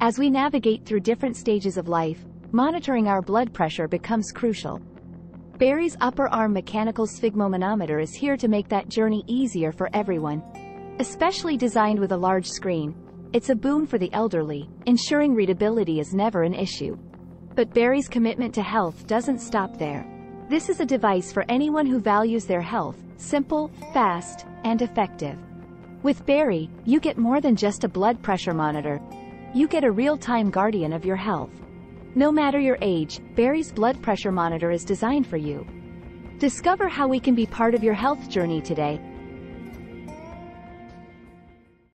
As we navigate through different stages of life, monitoring our blood pressure becomes crucial. Berry's upper arm mechanical sphygmomanometer is here to make that journey easier for everyone. Especially designed with a large screen, it's a boon for the elderly, ensuring readability is never an issue. But Berry's commitment to health doesn't stop there. This is a device for anyone who values their health, simple, fast, and effective. With Berry, you get more than just a blood pressure monitor. You get a real-time guardian of your health. No matter your age, Berry's blood pressure monitor is designed for you. Discover how we can be part of your health journey today